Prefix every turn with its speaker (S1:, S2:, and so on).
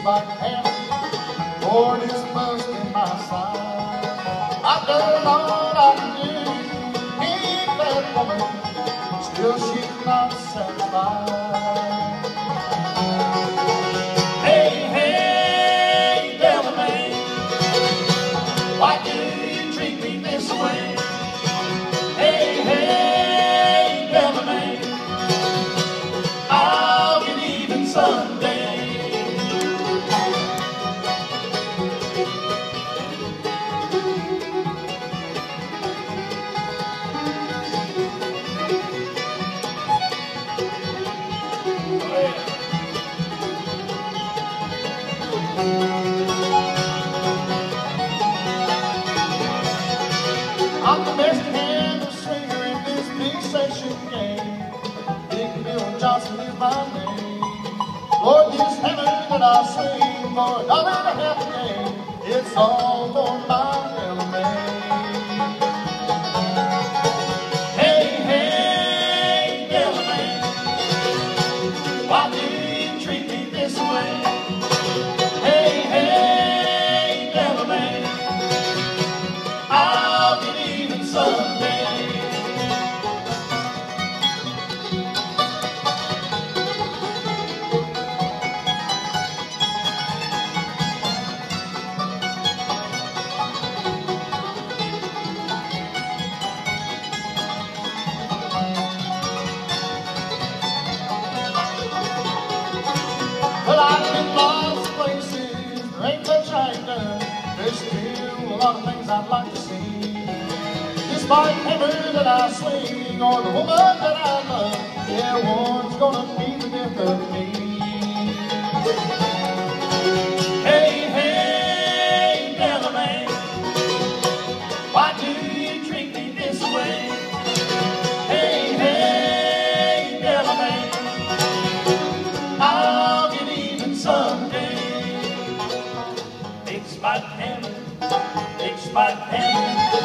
S1: Big spike hammer, Lord is bust in my side. I've all I knew, keep that woman, still she's not satisfied. I'm the best hand, the swinger in this big session game. Big Bill Johnson is my name. Lord, this hammer that I swing for a dollar and a half a game, it's all for my fellow man. Lot of things I'd like to see. This spike hammer that I swing, or the woman that I love, yeah, one's gonna be the death of me. Hey, hey, Della Mae, why do you treat me this way? Hey, hey, Delamain. I'll spot hammer, hammer.